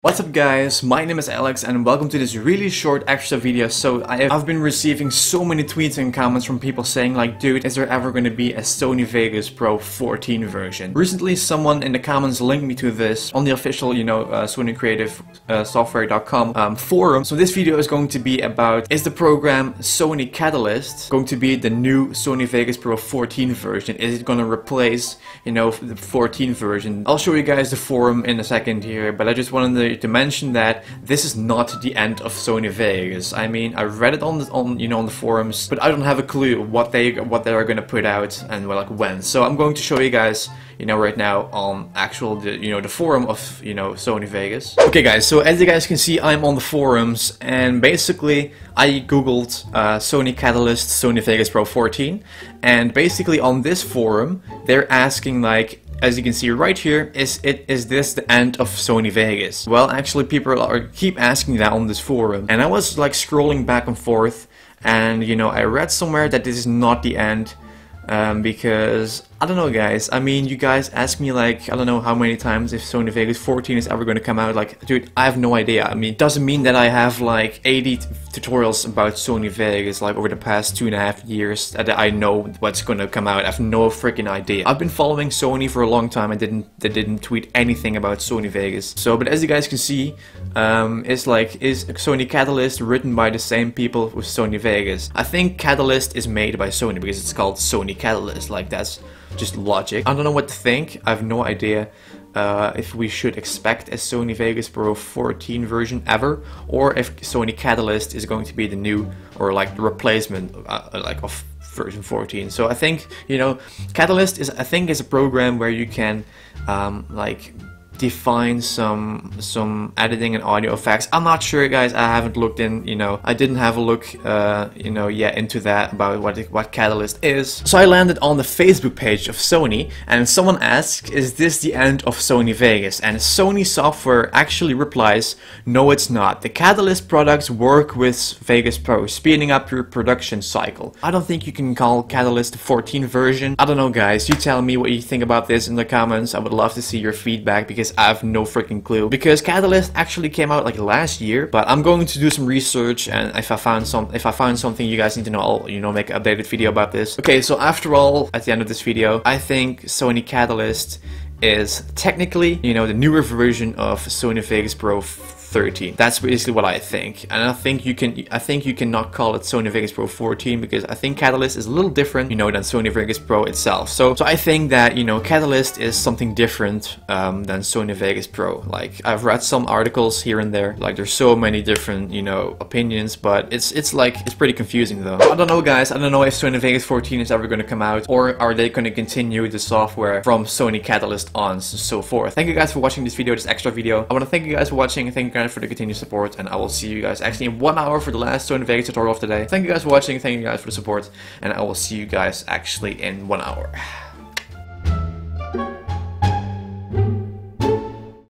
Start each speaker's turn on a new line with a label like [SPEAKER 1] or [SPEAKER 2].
[SPEAKER 1] What's up guys, my name is Alex and welcome to this really short extra video. So I, have been receiving so many tweets and comments from people saying like, dude, is there ever going to be a Sony Vegas Pro 14 version? Recently someone in the comments linked me to this on the official, you know, uh, Sony Creative uh, Software.com um, forum. So this video is going to be about, is the program Sony Catalyst going to be the new Sony Vegas Pro 14 version? Is it going to replace, you know, the 14 version? I'll show you guys the forum in a second here, but I just wanted to to mention that this is not the end of Sony Vegas. I mean, I read it on the, on you know on the forums, but I don't have a clue what they what they are gonna put out and like when. So I'm going to show you guys, you know, right now on actual the you know the forum of you know Sony Vegas. Okay, guys. So as you guys can see, I'm on the forums, and basically I googled uh, Sony Catalyst Sony Vegas Pro 14, and basically on this forum they're asking like as you can see right here, is it is this the end of Sony Vegas? Well, actually people are keep asking that on this forum, and I was like scrolling back and forth, and you know I read somewhere that this is not the end, um, because I don't know guys, I mean you guys ask me like I don't know how many times if Sony Vegas 14 is ever going to come out. Like dude I have no idea. I mean it doesn't mean that I have like 80 tutorials about Sony Vegas like over the past two and a half years that I know what's going to come out. I have no freaking idea. I've been following Sony for a long time. I didn't they didn't tweet anything about Sony Vegas. So but as you guys can see um, it's like is Sony Catalyst written by the same people with Sony Vegas? I think Catalyst is made by Sony because it's called Sony Catalyst. Like that's just logic. I don't know what to think. I have no idea uh, if we should expect a Sony Vegas Pro 14 version ever, or if Sony Catalyst is going to be the new or like the replacement uh, like of version 14. So I think you know Catalyst is I think is a program where you can um, like define some some editing and audio effects. I'm not sure, guys. I haven't looked in. You know, I didn't have a look. Uh, you know, yet into that about what what Catalyst is. So I landed on the Facebook page of Sony, and someone asked, "Is this the end of Sony Vegas?" And Sony software actually replies, "No, it's not. The Catalyst products work with Vegas Pro, speeding up your production cycle. I don't think you can call Catalyst the 14 version. I don't know, guys. You tell me what you think about this in the comments. I would love to see your feedback because." I have no freaking clue. Because Catalyst actually came out like last year, but I'm going to do some research and if I find some, if I find something you guys need to know, I'll, you know, make an updated video about this. Okay, so after all, at the end of this video, I think Sony Catalyst is technically, you know, the newer version of Sony Vegas Pro 13. That's basically what I think. And I think you can I think you cannot call it Sony Vegas Pro 14 because I think Catalyst is a little different, you know, than Sony Vegas Pro itself. So so I think that, you know, Catalyst is something different um, than Sony Vegas Pro. Like I've read some articles here and there. Like there's so many different, you know, opinions, but it's it's like it's pretty confusing though. I don't know guys, I don't know if Sony Vegas 14 is ever going to come out or are they going to continue the software from Sony Catalyst on so forth. Thank you guys for watching this video, this extra video. I want to thank you guys for watching. Thank you for the continued support, and I will see you guys actually in one hour for the last Sony Vegas tutorial of the day. Thank you guys for watching, thank you guys for the support, and I will see you guys actually in one hour.